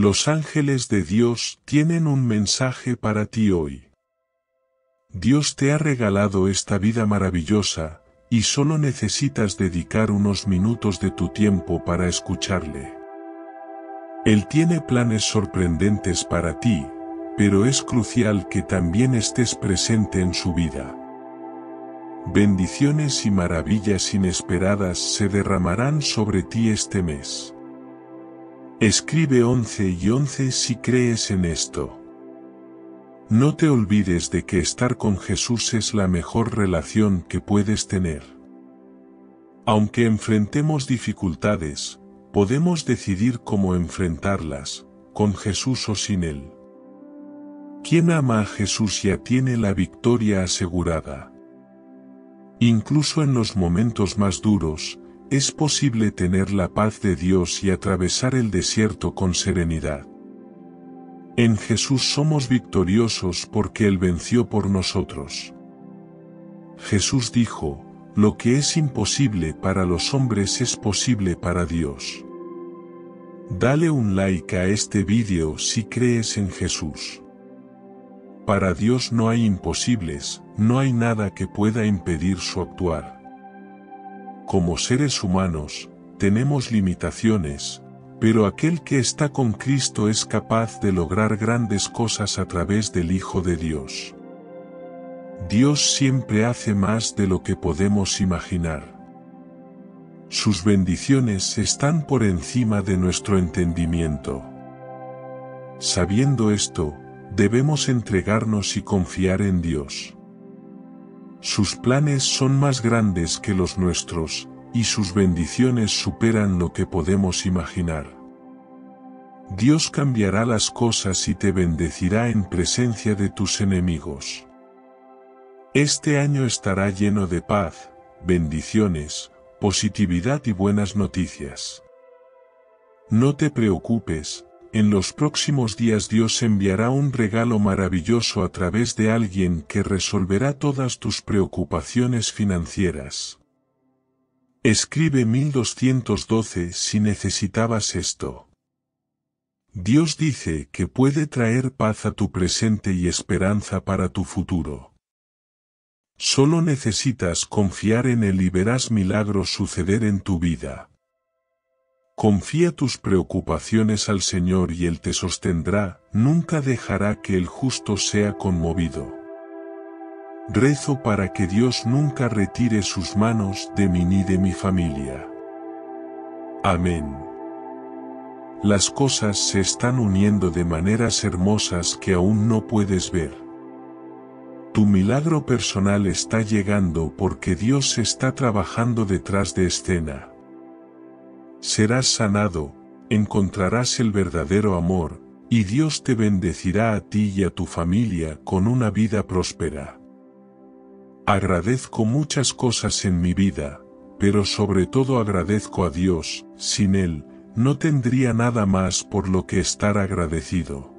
Los ángeles de Dios tienen un mensaje para ti hoy. Dios te ha regalado esta vida maravillosa, y solo necesitas dedicar unos minutos de tu tiempo para escucharle. Él tiene planes sorprendentes para ti, pero es crucial que también estés presente en su vida. Bendiciones y maravillas inesperadas se derramarán sobre ti este mes. Escribe 11 y 11 si crees en esto. No te olvides de que estar con Jesús es la mejor relación que puedes tener. Aunque enfrentemos dificultades, podemos decidir cómo enfrentarlas, con Jesús o sin Él. Quien ama a Jesús ya tiene la victoria asegurada. Incluso en los momentos más duros, es posible tener la paz de Dios y atravesar el desierto con serenidad. En Jesús somos victoriosos porque Él venció por nosotros. Jesús dijo, lo que es imposible para los hombres es posible para Dios. Dale un like a este vídeo si crees en Jesús. Para Dios no hay imposibles, no hay nada que pueda impedir su actuar. Como seres humanos, tenemos limitaciones, pero aquel que está con Cristo es capaz de lograr grandes cosas a través del Hijo de Dios. Dios siempre hace más de lo que podemos imaginar. Sus bendiciones están por encima de nuestro entendimiento. Sabiendo esto, debemos entregarnos y confiar en Dios. Sus planes son más grandes que los nuestros, y sus bendiciones superan lo que podemos imaginar. Dios cambiará las cosas y te bendecirá en presencia de tus enemigos. Este año estará lleno de paz, bendiciones, positividad y buenas noticias. No te preocupes, en los próximos días Dios enviará un regalo maravilloso a través de alguien que resolverá todas tus preocupaciones financieras. Escribe 1212 si necesitabas esto. Dios dice que puede traer paz a tu presente y esperanza para tu futuro. Solo necesitas confiar en Él y verás milagros suceder en tu vida. Confía tus preocupaciones al Señor y Él te sostendrá, nunca dejará que el justo sea conmovido. Rezo para que Dios nunca retire sus manos de mí ni de mi familia. Amén. Las cosas se están uniendo de maneras hermosas que aún no puedes ver. Tu milagro personal está llegando porque Dios está trabajando detrás de escena. Serás sanado, encontrarás el verdadero amor, y Dios te bendecirá a ti y a tu familia con una vida próspera. Agradezco muchas cosas en mi vida, pero sobre todo agradezco a Dios, sin Él, no tendría nada más por lo que estar agradecido.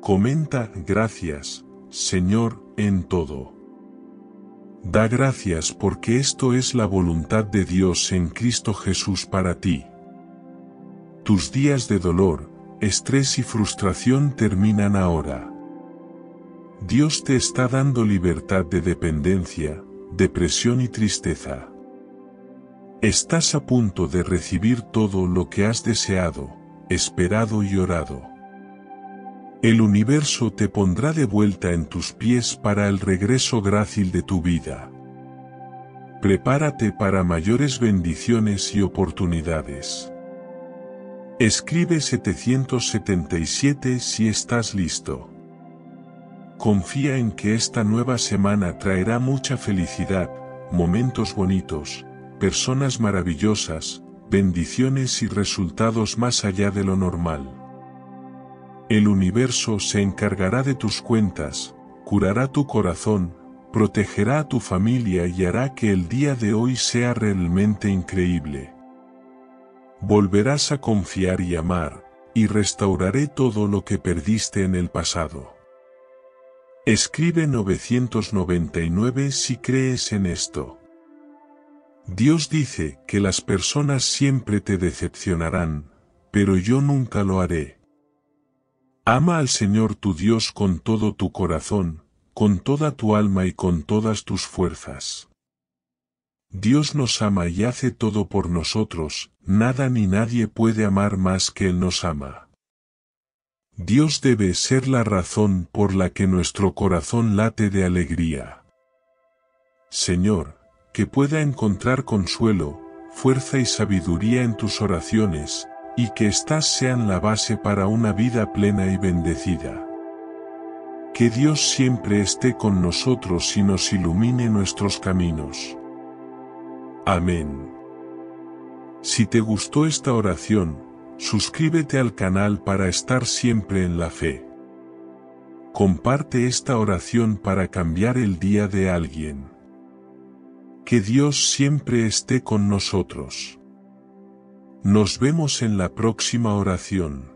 Comenta, gracias, Señor, en todo. Da gracias porque esto es la voluntad de Dios en Cristo Jesús para ti. Tus días de dolor, estrés y frustración terminan ahora. Dios te está dando libertad de dependencia, depresión y tristeza. Estás a punto de recibir todo lo que has deseado, esperado y orado. El universo te pondrá de vuelta en tus pies para el regreso grácil de tu vida. Prepárate para mayores bendiciones y oportunidades. Escribe 777 si estás listo. Confía en que esta nueva semana traerá mucha felicidad, momentos bonitos, personas maravillosas, bendiciones y resultados más allá de lo normal. El universo se encargará de tus cuentas, curará tu corazón, protegerá a tu familia y hará que el día de hoy sea realmente increíble. Volverás a confiar y amar, y restauraré todo lo que perdiste en el pasado. Escribe 999 si crees en esto. Dios dice que las personas siempre te decepcionarán, pero yo nunca lo haré. Ama al Señor tu Dios con todo tu corazón, con toda tu alma y con todas tus fuerzas. Dios nos ama y hace todo por nosotros, nada ni nadie puede amar más que Él nos ama. Dios debe ser la razón por la que nuestro corazón late de alegría. Señor, que pueda encontrar consuelo, fuerza y sabiduría en tus oraciones, y que éstas sean la base para una vida plena y bendecida. Que Dios siempre esté con nosotros y nos ilumine nuestros caminos. Amén. Si te gustó esta oración, suscríbete al canal para estar siempre en la fe. Comparte esta oración para cambiar el día de alguien. Que Dios siempre esté con nosotros. Nos vemos en la próxima oración.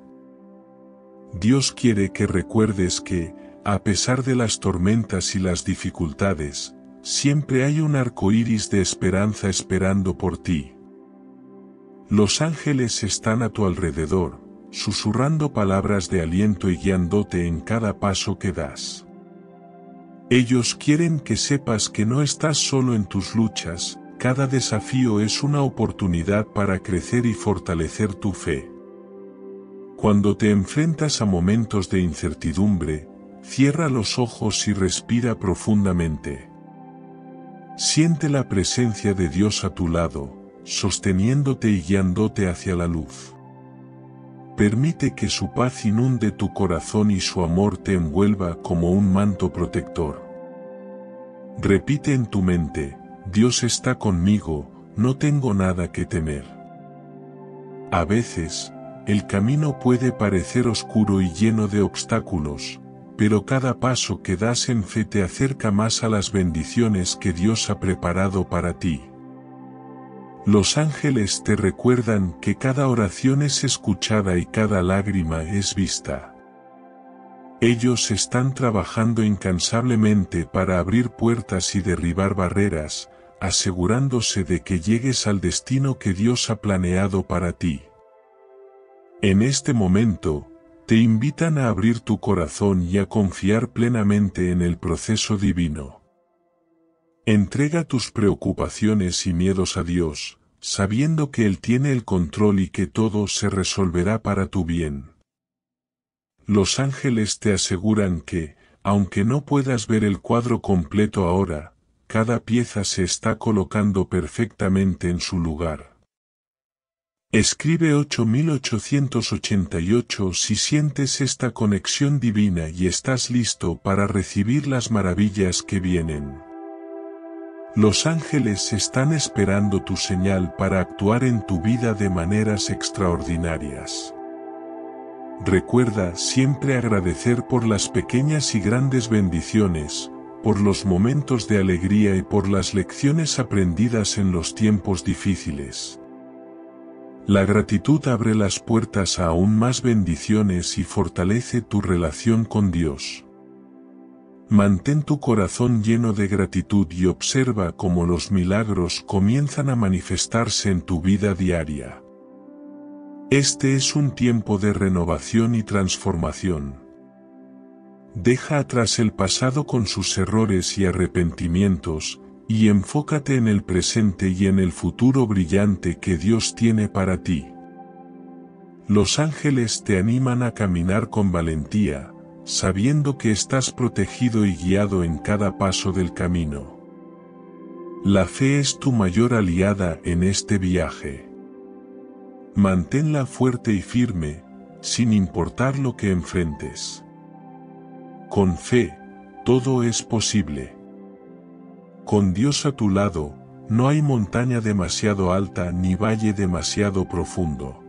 Dios quiere que recuerdes que, a pesar de las tormentas y las dificultades, siempre hay un arco iris de esperanza esperando por ti. Los ángeles están a tu alrededor, susurrando palabras de aliento y guiándote en cada paso que das. Ellos quieren que sepas que no estás solo en tus luchas, cada desafío es una oportunidad para crecer y fortalecer tu fe. Cuando te enfrentas a momentos de incertidumbre, cierra los ojos y respira profundamente. Siente la presencia de Dios a tu lado, sosteniéndote y guiándote hacia la luz. Permite que su paz inunde tu corazón y su amor te envuelva como un manto protector. Repite en tu mente, Dios está conmigo, no tengo nada que temer. A veces, el camino puede parecer oscuro y lleno de obstáculos, pero cada paso que das en fe te acerca más a las bendiciones que Dios ha preparado para ti. Los ángeles te recuerdan que cada oración es escuchada y cada lágrima es vista. Ellos están trabajando incansablemente para abrir puertas y derribar barreras, asegurándose de que llegues al destino que Dios ha planeado para ti. En este momento, te invitan a abrir tu corazón y a confiar plenamente en el proceso divino. Entrega tus preocupaciones y miedos a Dios, sabiendo que Él tiene el control y que todo se resolverá para tu bien. Los ángeles te aseguran que, aunque no puedas ver el cuadro completo ahora, cada pieza se está colocando perfectamente en su lugar. Escribe 8888 si sientes esta conexión divina y estás listo para recibir las maravillas que vienen. Los ángeles están esperando tu señal para actuar en tu vida de maneras extraordinarias. Recuerda siempre agradecer por las pequeñas y grandes bendiciones, por los momentos de alegría y por las lecciones aprendidas en los tiempos difíciles. La gratitud abre las puertas a aún más bendiciones y fortalece tu relación con Dios. Mantén tu corazón lleno de gratitud y observa cómo los milagros comienzan a manifestarse en tu vida diaria. Este es un tiempo de renovación y transformación. Deja atrás el pasado con sus errores y arrepentimientos, y enfócate en el presente y en el futuro brillante que Dios tiene para ti. Los ángeles te animan a caminar con valentía, sabiendo que estás protegido y guiado en cada paso del camino. La fe es tu mayor aliada en este viaje. Manténla fuerte y firme, sin importar lo que enfrentes. Con fe, todo es posible. Con Dios a tu lado, no hay montaña demasiado alta ni valle demasiado profundo.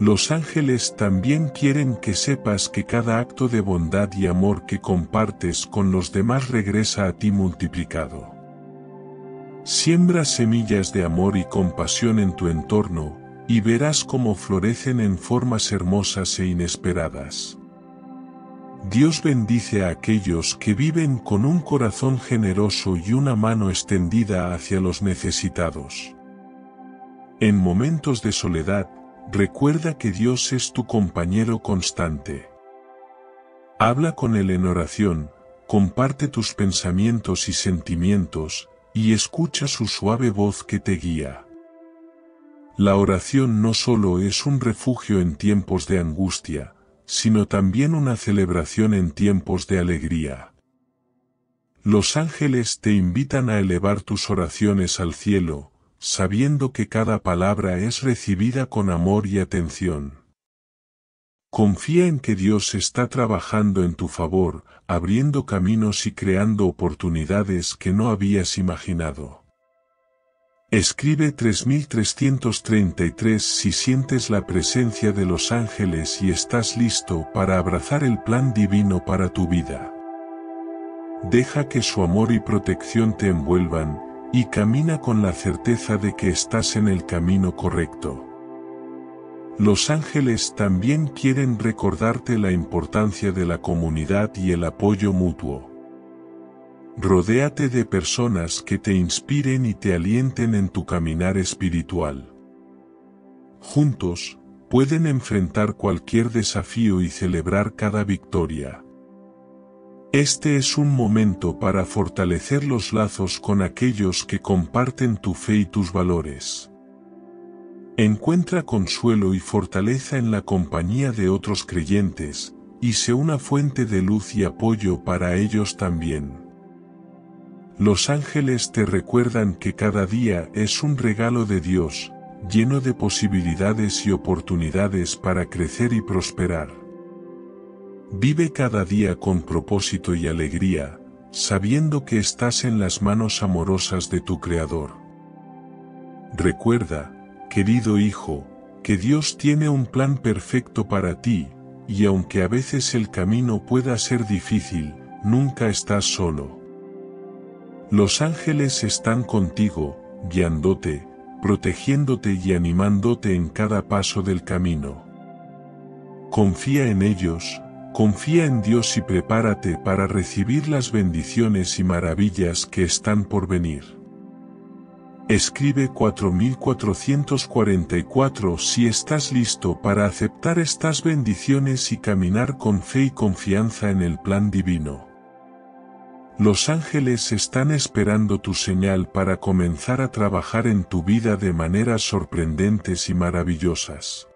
Los ángeles también quieren que sepas que cada acto de bondad y amor que compartes con los demás regresa a ti multiplicado. Siembra semillas de amor y compasión en tu entorno, y verás cómo florecen en formas hermosas e inesperadas. Dios bendice a aquellos que viven con un corazón generoso y una mano extendida hacia los necesitados. En momentos de soledad, recuerda que Dios es tu compañero constante. Habla con Él en oración, comparte tus pensamientos y sentimientos, y escucha su suave voz que te guía. La oración no solo es un refugio en tiempos de angustia, sino también una celebración en tiempos de alegría. Los ángeles te invitan a elevar tus oraciones al cielo, sabiendo que cada palabra es recibida con amor y atención. Confía en que Dios está trabajando en tu favor, abriendo caminos y creando oportunidades que no habías imaginado. Escribe 3333 si sientes la presencia de los ángeles y estás listo para abrazar el plan divino para tu vida. Deja que su amor y protección te envuelvan, y camina con la certeza de que estás en el camino correcto. Los ángeles también quieren recordarte la importancia de la comunidad y el apoyo mutuo. Rodéate de personas que te inspiren y te alienten en tu caminar espiritual. Juntos, pueden enfrentar cualquier desafío y celebrar cada victoria. Este es un momento para fortalecer los lazos con aquellos que comparten tu fe y tus valores. Encuentra consuelo y fortaleza en la compañía de otros creyentes, y sé una fuente de luz y apoyo para ellos también. Los ángeles te recuerdan que cada día es un regalo de Dios, lleno de posibilidades y oportunidades para crecer y prosperar. Vive cada día con propósito y alegría, sabiendo que estás en las manos amorosas de tu Creador. Recuerda, Querido hijo, que Dios tiene un plan perfecto para ti, y aunque a veces el camino pueda ser difícil, nunca estás solo. Los ángeles están contigo, guiándote, protegiéndote y animándote en cada paso del camino. Confía en ellos, confía en Dios y prepárate para recibir las bendiciones y maravillas que están por venir. Escribe 4444 si estás listo para aceptar estas bendiciones y caminar con fe y confianza en el plan divino. Los ángeles están esperando tu señal para comenzar a trabajar en tu vida de maneras sorprendentes y maravillosas.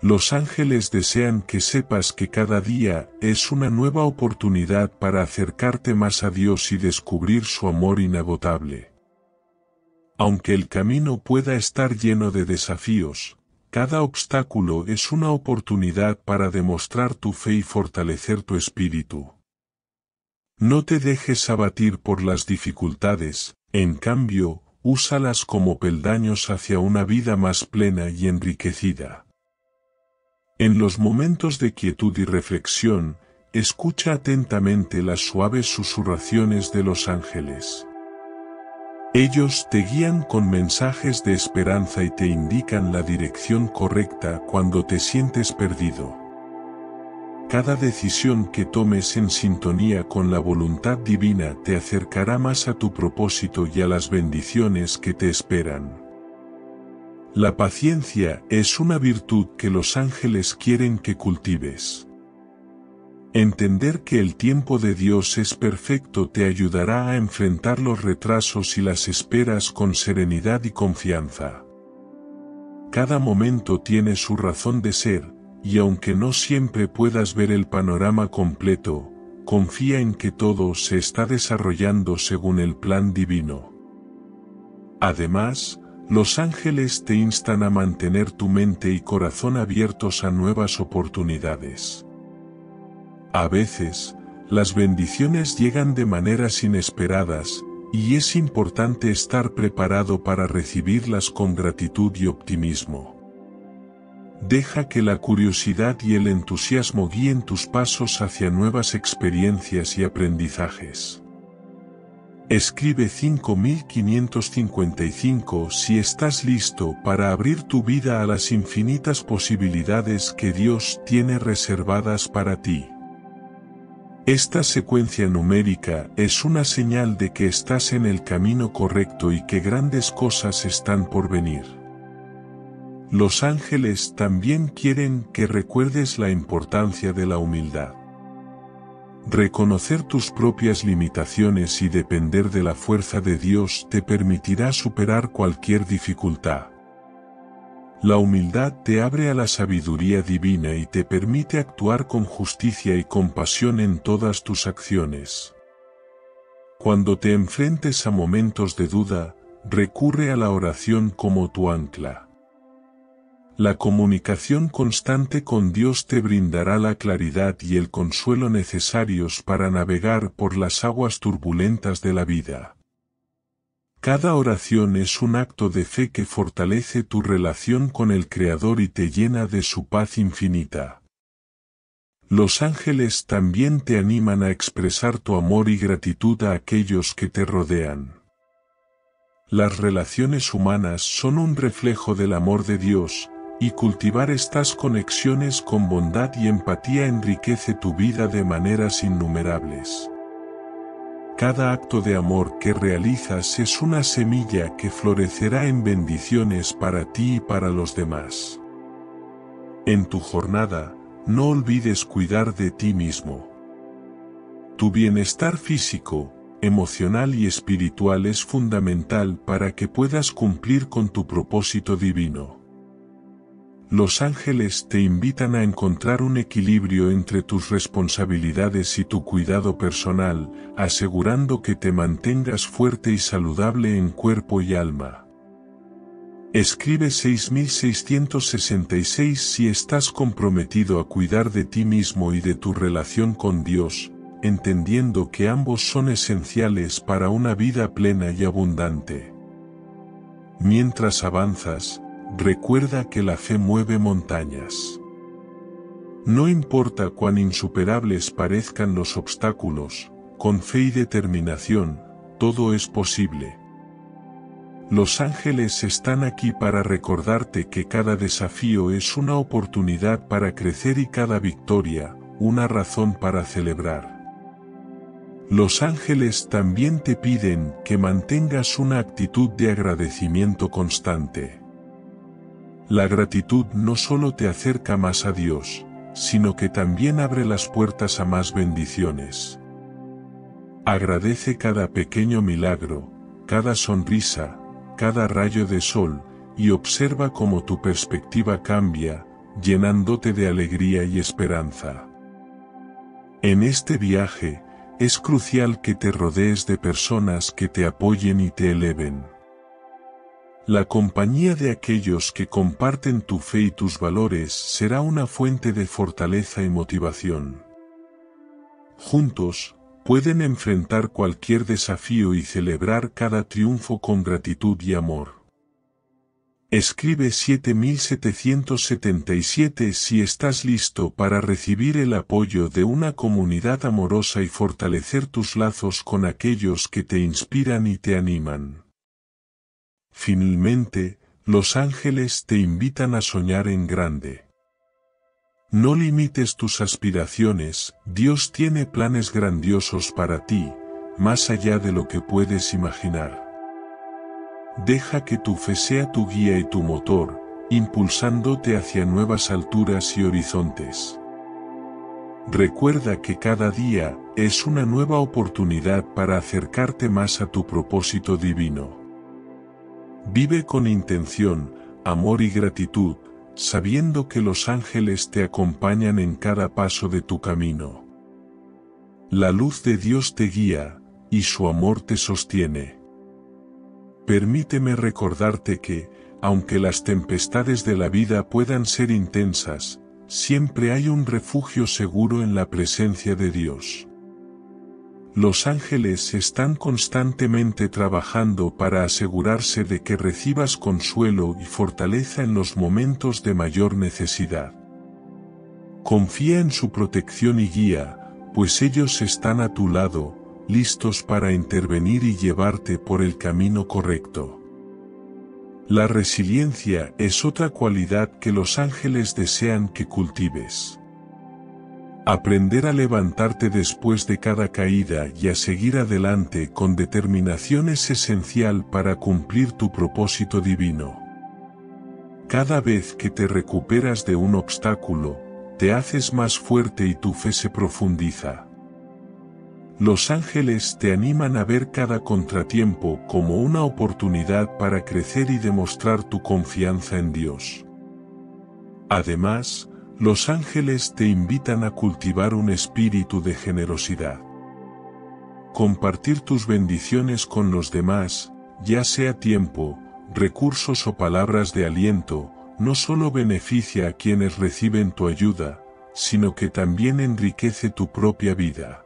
Los ángeles desean que sepas que cada día es una nueva oportunidad para acercarte más a Dios y descubrir su amor inagotable. Aunque el camino pueda estar lleno de desafíos, cada obstáculo es una oportunidad para demostrar tu fe y fortalecer tu espíritu. No te dejes abatir por las dificultades, en cambio, úsalas como peldaños hacia una vida más plena y enriquecida. En los momentos de quietud y reflexión, escucha atentamente las suaves susurraciones de los ángeles. Ellos te guían con mensajes de esperanza y te indican la dirección correcta cuando te sientes perdido. Cada decisión que tomes en sintonía con la voluntad divina te acercará más a tu propósito y a las bendiciones que te esperan. La paciencia es una virtud que los ángeles quieren que cultives. Entender que el tiempo de Dios es perfecto te ayudará a enfrentar los retrasos y las esperas con serenidad y confianza. Cada momento tiene su razón de ser, y aunque no siempre puedas ver el panorama completo, confía en que todo se está desarrollando según el plan divino. Además, los ángeles te instan a mantener tu mente y corazón abiertos a nuevas oportunidades. A veces, las bendiciones llegan de maneras inesperadas, y es importante estar preparado para recibirlas con gratitud y optimismo. Deja que la curiosidad y el entusiasmo guíen tus pasos hacia nuevas experiencias y aprendizajes. Escribe 5555 si estás listo para abrir tu vida a las infinitas posibilidades que Dios tiene reservadas para ti. Esta secuencia numérica es una señal de que estás en el camino correcto y que grandes cosas están por venir. Los ángeles también quieren que recuerdes la importancia de la humildad. Reconocer tus propias limitaciones y depender de la fuerza de Dios te permitirá superar cualquier dificultad. La humildad te abre a la sabiduría divina y te permite actuar con justicia y compasión en todas tus acciones. Cuando te enfrentes a momentos de duda, recurre a la oración como tu ancla. La comunicación constante con Dios te brindará la claridad y el consuelo necesarios para navegar por las aguas turbulentas de la vida. Cada oración es un acto de fe que fortalece tu relación con el Creador y te llena de su paz infinita. Los ángeles también te animan a expresar tu amor y gratitud a aquellos que te rodean. Las relaciones humanas son un reflejo del amor de Dios, y cultivar estas conexiones con bondad y empatía enriquece tu vida de maneras innumerables. Cada acto de amor que realizas es una semilla que florecerá en bendiciones para ti y para los demás. En tu jornada, no olvides cuidar de ti mismo. Tu bienestar físico, emocional y espiritual es fundamental para que puedas cumplir con tu propósito divino. Los ángeles te invitan a encontrar un equilibrio entre tus responsabilidades y tu cuidado personal, asegurando que te mantengas fuerte y saludable en cuerpo y alma. Escribe 6666 si estás comprometido a cuidar de ti mismo y de tu relación con Dios, entendiendo que ambos son esenciales para una vida plena y abundante. Mientras avanzas, Recuerda que la fe mueve montañas. No importa cuán insuperables parezcan los obstáculos, con fe y determinación, todo es posible. Los ángeles están aquí para recordarte que cada desafío es una oportunidad para crecer y cada victoria, una razón para celebrar. Los ángeles también te piden que mantengas una actitud de agradecimiento constante. La gratitud no solo te acerca más a Dios, sino que también abre las puertas a más bendiciones. Agradece cada pequeño milagro, cada sonrisa, cada rayo de sol, y observa cómo tu perspectiva cambia, llenándote de alegría y esperanza. En este viaje, es crucial que te rodees de personas que te apoyen y te eleven. La compañía de aquellos que comparten tu fe y tus valores será una fuente de fortaleza y motivación. Juntos, pueden enfrentar cualquier desafío y celebrar cada triunfo con gratitud y amor. Escribe 7777 si estás listo para recibir el apoyo de una comunidad amorosa y fortalecer tus lazos con aquellos que te inspiran y te animan. Finalmente, los ángeles te invitan a soñar en grande. No limites tus aspiraciones, Dios tiene planes grandiosos para ti, más allá de lo que puedes imaginar. Deja que tu fe sea tu guía y tu motor, impulsándote hacia nuevas alturas y horizontes. Recuerda que cada día es una nueva oportunidad para acercarte más a tu propósito divino. Vive con intención, amor y gratitud, sabiendo que los ángeles te acompañan en cada paso de tu camino. La luz de Dios te guía, y su amor te sostiene. Permíteme recordarte que, aunque las tempestades de la vida puedan ser intensas, siempre hay un refugio seguro en la presencia de Dios. Los ángeles están constantemente trabajando para asegurarse de que recibas consuelo y fortaleza en los momentos de mayor necesidad. Confía en su protección y guía, pues ellos están a tu lado, listos para intervenir y llevarte por el camino correcto. La resiliencia es otra cualidad que los ángeles desean que cultives. Aprender a levantarte después de cada caída y a seguir adelante con determinación es esencial para cumplir tu propósito divino. Cada vez que te recuperas de un obstáculo, te haces más fuerte y tu fe se profundiza. Los ángeles te animan a ver cada contratiempo como una oportunidad para crecer y demostrar tu confianza en Dios. Además, los ángeles te invitan a cultivar un espíritu de generosidad. Compartir tus bendiciones con los demás, ya sea tiempo, recursos o palabras de aliento, no solo beneficia a quienes reciben tu ayuda, sino que también enriquece tu propia vida.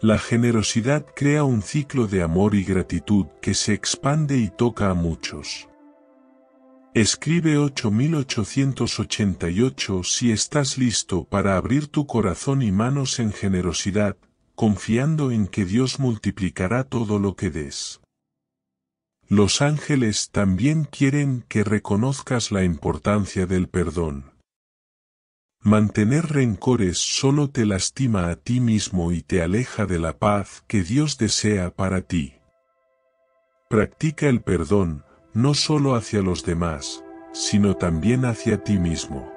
La generosidad crea un ciclo de amor y gratitud que se expande y toca a muchos. Escribe 8888 si estás listo para abrir tu corazón y manos en generosidad, confiando en que Dios multiplicará todo lo que des. Los ángeles también quieren que reconozcas la importancia del perdón. Mantener rencores solo te lastima a ti mismo y te aleja de la paz que Dios desea para ti. Practica el perdón, no solo hacia los demás, sino también hacia ti mismo.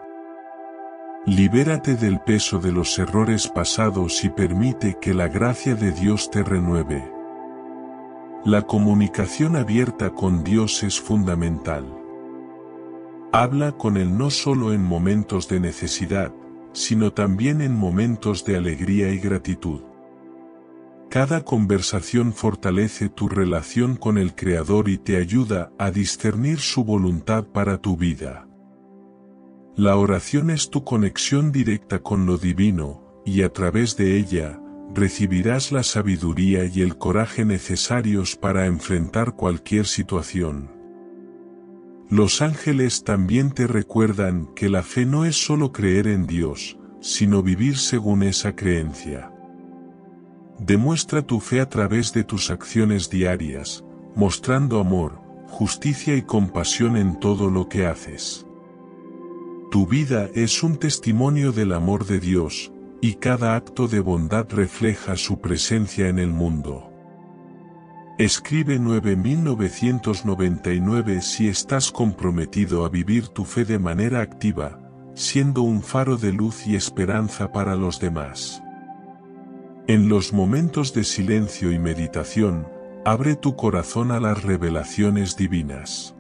Libérate del peso de los errores pasados y permite que la gracia de Dios te renueve. La comunicación abierta con Dios es fundamental. Habla con Él no solo en momentos de necesidad, sino también en momentos de alegría y gratitud. Cada conversación fortalece tu relación con el Creador y te ayuda a discernir su voluntad para tu vida. La oración es tu conexión directa con lo divino, y a través de ella, recibirás la sabiduría y el coraje necesarios para enfrentar cualquier situación. Los ángeles también te recuerdan que la fe no es solo creer en Dios, sino vivir según esa creencia. Demuestra tu fe a través de tus acciones diarias, mostrando amor, justicia y compasión en todo lo que haces. Tu vida es un testimonio del amor de Dios, y cada acto de bondad refleja su presencia en el mundo. Escribe 9999 si estás comprometido a vivir tu fe de manera activa, siendo un faro de luz y esperanza para los demás. En los momentos de silencio y meditación, abre tu corazón a las revelaciones divinas.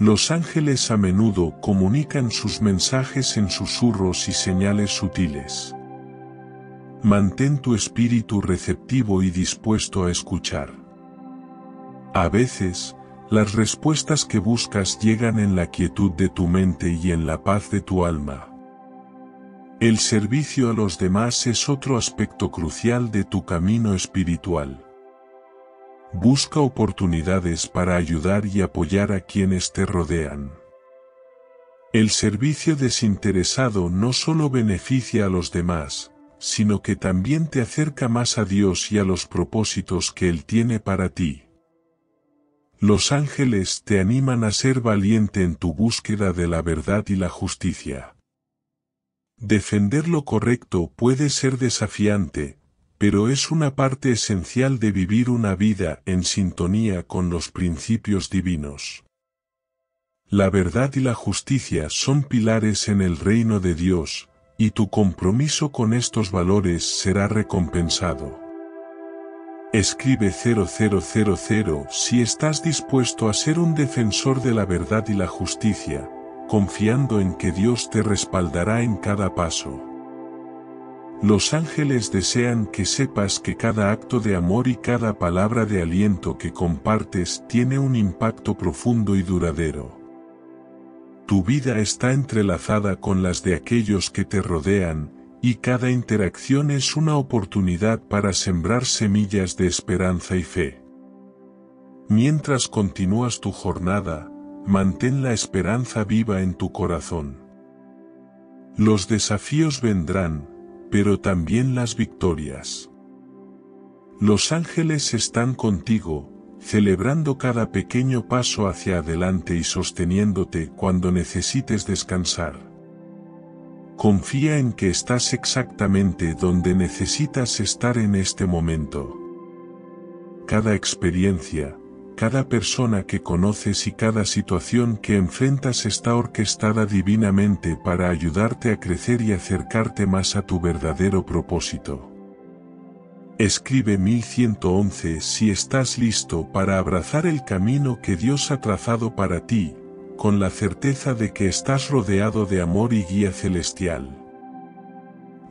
Los ángeles a menudo comunican sus mensajes en susurros y señales sutiles. Mantén tu espíritu receptivo y dispuesto a escuchar. A veces, las respuestas que buscas llegan en la quietud de tu mente y en la paz de tu alma. El servicio a los demás es otro aspecto crucial de tu camino espiritual. Busca oportunidades para ayudar y apoyar a quienes te rodean. El servicio desinteresado no solo beneficia a los demás, sino que también te acerca más a Dios y a los propósitos que Él tiene para ti. Los ángeles te animan a ser valiente en tu búsqueda de la verdad y la justicia. Defender lo correcto puede ser desafiante, pero es una parte esencial de vivir una vida en sintonía con los principios divinos. La verdad y la justicia son pilares en el reino de Dios, y tu compromiso con estos valores será recompensado. Escribe 0000 si estás dispuesto a ser un defensor de la verdad y la justicia, confiando en que Dios te respaldará en cada paso. Los ángeles desean que sepas que cada acto de amor y cada palabra de aliento que compartes tiene un impacto profundo y duradero. Tu vida está entrelazada con las de aquellos que te rodean, y cada interacción es una oportunidad para sembrar semillas de esperanza y fe. Mientras continúas tu jornada, mantén la esperanza viva en tu corazón. Los desafíos vendrán, pero también las victorias. Los ángeles están contigo, celebrando cada pequeño paso hacia adelante y sosteniéndote cuando necesites descansar. Confía en que estás exactamente donde necesitas estar en este momento. Cada experiencia, cada persona que conoces y cada situación que enfrentas está orquestada divinamente para ayudarte a crecer y acercarte más a tu verdadero propósito. Escribe 1111 si estás listo para abrazar el camino que Dios ha trazado para ti, con la certeza de que estás rodeado de amor y guía celestial.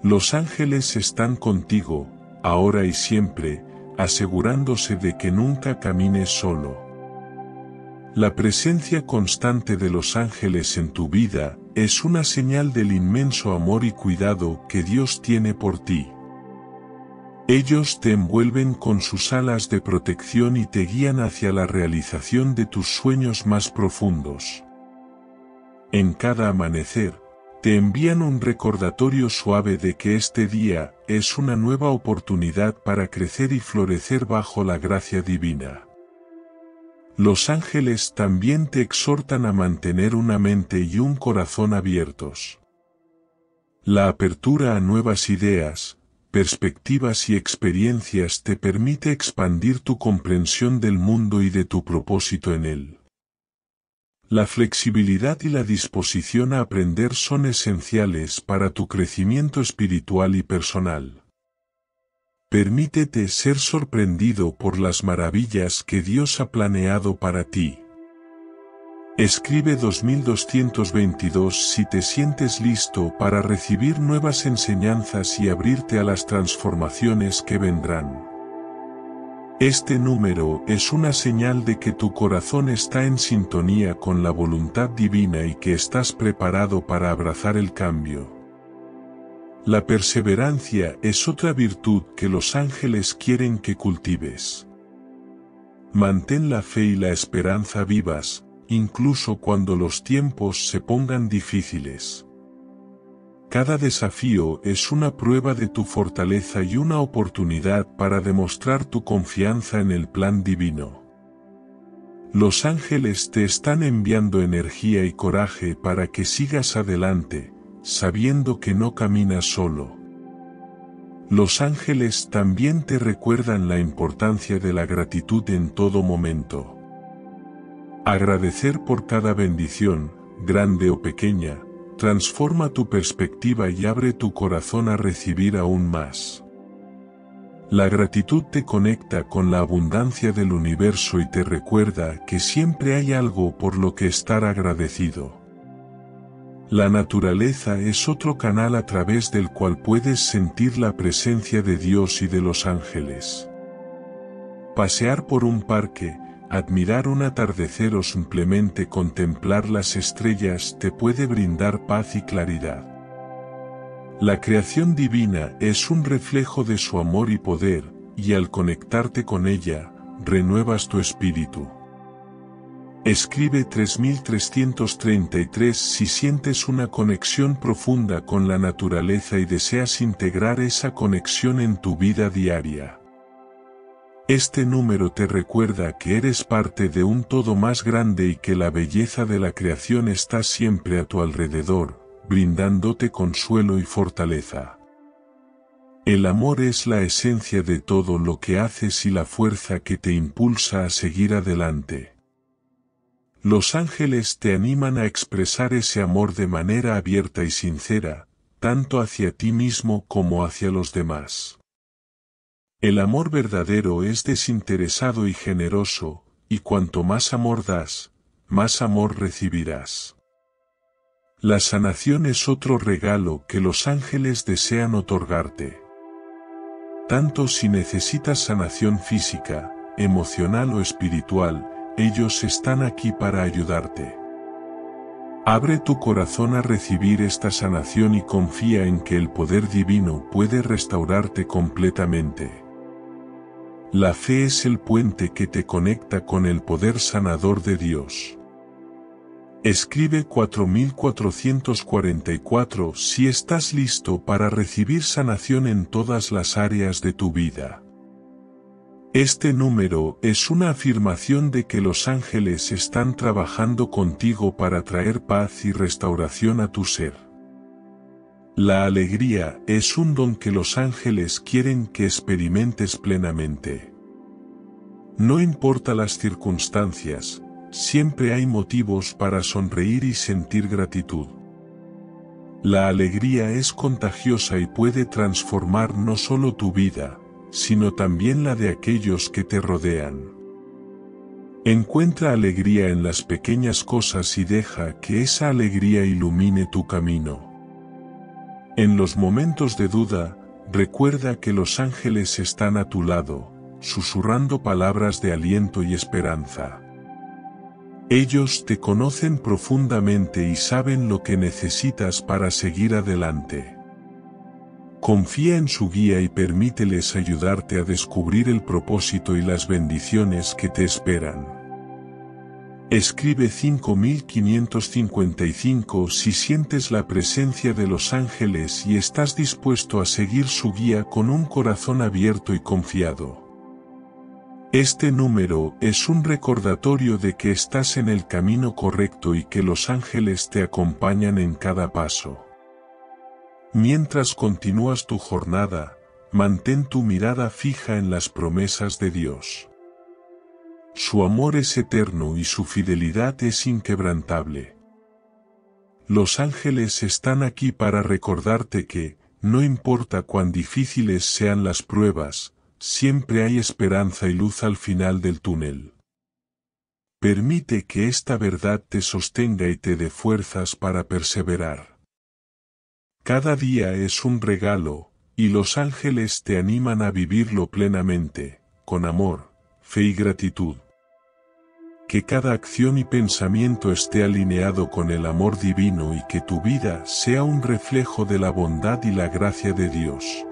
Los ángeles están contigo, ahora y siempre, asegurándose de que nunca camines solo. La presencia constante de los ángeles en tu vida es una señal del inmenso amor y cuidado que Dios tiene por ti. Ellos te envuelven con sus alas de protección y te guían hacia la realización de tus sueños más profundos. En cada amanecer, te envían un recordatorio suave de que este día es una nueva oportunidad para crecer y florecer bajo la gracia divina. Los ángeles también te exhortan a mantener una mente y un corazón abiertos. La apertura a nuevas ideas, perspectivas y experiencias te permite expandir tu comprensión del mundo y de tu propósito en él. La flexibilidad y la disposición a aprender son esenciales para tu crecimiento espiritual y personal. Permítete ser sorprendido por las maravillas que Dios ha planeado para ti. Escribe 2222 si te sientes listo para recibir nuevas enseñanzas y abrirte a las transformaciones que vendrán. Este número es una señal de que tu corazón está en sintonía con la voluntad divina y que estás preparado para abrazar el cambio. La perseverancia es otra virtud que los ángeles quieren que cultives. Mantén la fe y la esperanza vivas, incluso cuando los tiempos se pongan difíciles. Cada desafío es una prueba de tu fortaleza y una oportunidad para demostrar tu confianza en el plan divino. Los ángeles te están enviando energía y coraje para que sigas adelante, sabiendo que no caminas solo. Los ángeles también te recuerdan la importancia de la gratitud en todo momento. Agradecer por cada bendición, grande o pequeña, transforma tu perspectiva y abre tu corazón a recibir aún más. La gratitud te conecta con la abundancia del universo y te recuerda que siempre hay algo por lo que estar agradecido. La naturaleza es otro canal a través del cual puedes sentir la presencia de Dios y de los ángeles. Pasear por un parque, Admirar un atardecer o simplemente contemplar las estrellas te puede brindar paz y claridad. La creación divina es un reflejo de su amor y poder, y al conectarte con ella, renuevas tu espíritu. Escribe 3333 si sientes una conexión profunda con la naturaleza y deseas integrar esa conexión en tu vida diaria. Este número te recuerda que eres parte de un todo más grande y que la belleza de la creación está siempre a tu alrededor, brindándote consuelo y fortaleza. El amor es la esencia de todo lo que haces y la fuerza que te impulsa a seguir adelante. Los ángeles te animan a expresar ese amor de manera abierta y sincera, tanto hacia ti mismo como hacia los demás. El amor verdadero es desinteresado y generoso, y cuanto más amor das, más amor recibirás. La sanación es otro regalo que los ángeles desean otorgarte. Tanto si necesitas sanación física, emocional o espiritual, ellos están aquí para ayudarte. Abre tu corazón a recibir esta sanación y confía en que el poder divino puede restaurarte completamente. La fe es el puente que te conecta con el poder sanador de Dios. Escribe 4444 si estás listo para recibir sanación en todas las áreas de tu vida. Este número es una afirmación de que los ángeles están trabajando contigo para traer paz y restauración a tu ser. La alegría es un don que los ángeles quieren que experimentes plenamente. No importa las circunstancias, siempre hay motivos para sonreír y sentir gratitud. La alegría es contagiosa y puede transformar no solo tu vida, sino también la de aquellos que te rodean. Encuentra alegría en las pequeñas cosas y deja que esa alegría ilumine tu camino. En los momentos de duda, recuerda que los ángeles están a tu lado, susurrando palabras de aliento y esperanza. Ellos te conocen profundamente y saben lo que necesitas para seguir adelante. Confía en su guía y permíteles ayudarte a descubrir el propósito y las bendiciones que te esperan. Escribe 5555 si sientes la presencia de los ángeles y estás dispuesto a seguir su guía con un corazón abierto y confiado. Este número es un recordatorio de que estás en el camino correcto y que los ángeles te acompañan en cada paso. Mientras continúas tu jornada, mantén tu mirada fija en las promesas de Dios. Su amor es eterno y su fidelidad es inquebrantable. Los ángeles están aquí para recordarte que, no importa cuán difíciles sean las pruebas, siempre hay esperanza y luz al final del túnel. Permite que esta verdad te sostenga y te dé fuerzas para perseverar. Cada día es un regalo, y los ángeles te animan a vivirlo plenamente, con amor, fe y gratitud. Que cada acción y pensamiento esté alineado con el amor divino y que tu vida sea un reflejo de la bondad y la gracia de Dios.